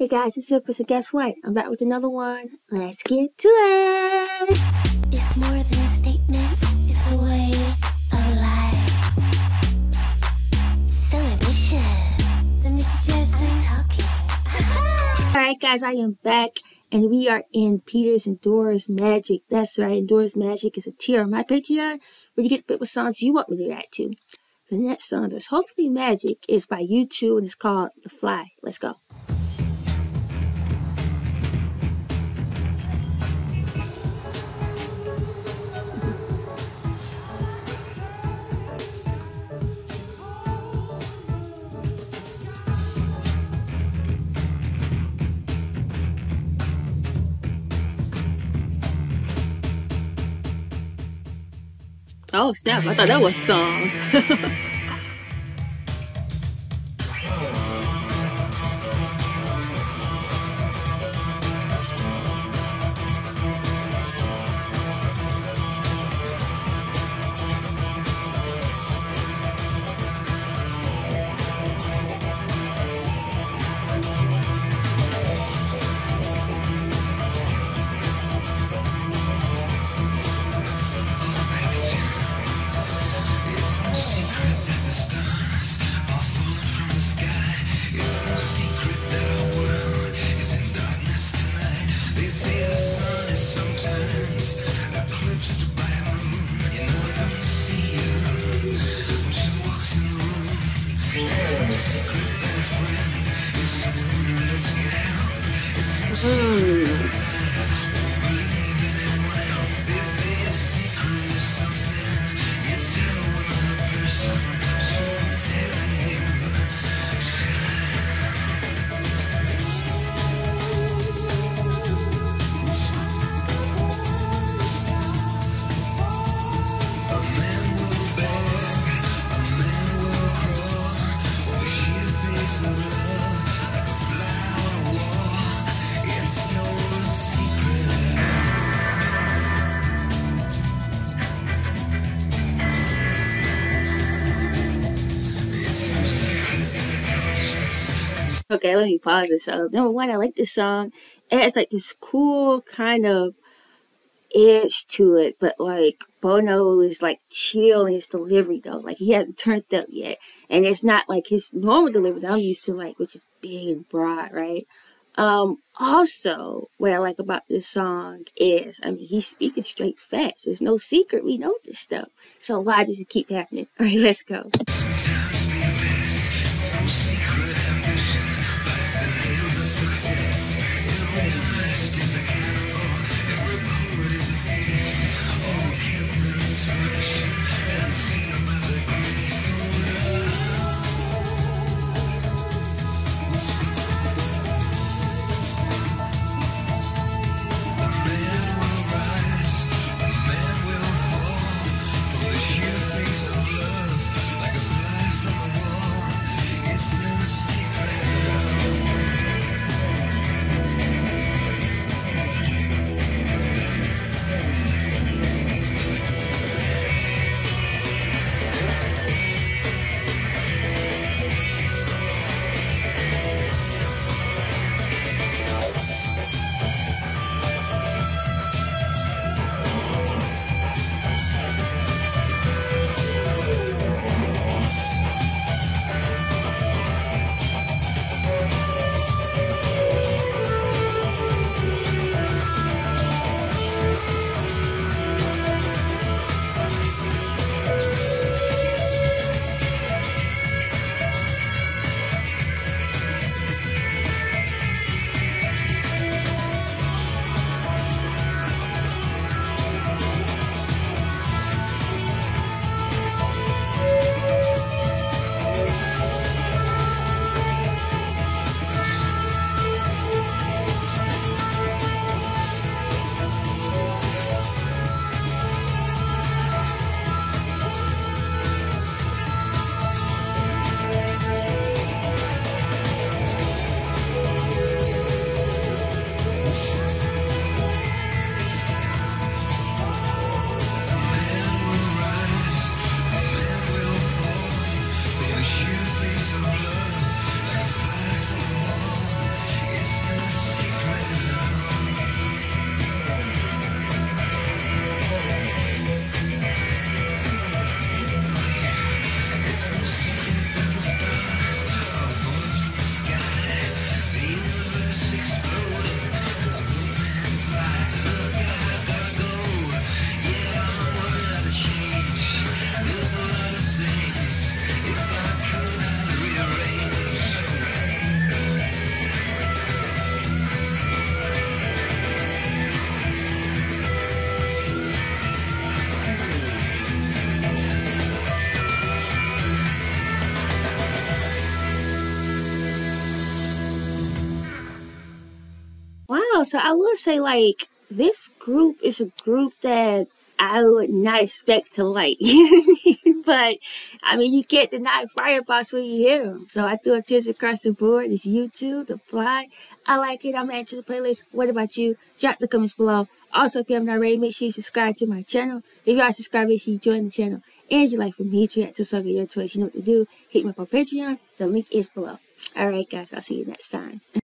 Hey guys, it's Super, so guess what? I'm back with another one. Let's get to it! It's more than a statement, it's a way of life. Celebration. The Miss Jessie talking. Alright guys, I am back and we are in Peters and Dora's Magic. That's right, Dora's Magic is a tier on my Patreon where you get to pick what songs you want me to react to. The next song that's hopefully magic is by U2 and it's called The Fly. Let's go. Oh snap, I thought that was song. Okay, let me pause this. So, number one, I like this song. It has like this cool kind of edge to it, but like Bono is like chill in his delivery though. Like he hasn't turned up yet. And it's not like his normal delivery that I'm used to, like, which is big and broad, right? Um, also, what I like about this song is, I mean, he's speaking straight facts. There's no secret. We know this stuff. So why does it keep happening? All right, let's go. Wow, so I will say like this group is a group that I would not expect to like. but I mean, you can't deny Firebox when you hear them. So I threw a tips across the board. It's U2, The Fly. I like it. I'm adding to the playlist. What about you? Drop the comments below. Also, if you haven't already, make sure you subscribe to my channel. If you are subscribed, make sure you join the channel. And you like for me to react to of your choice, you know what to do. Hit me up on Patreon. The link is below. Alright guys, I'll see you next time.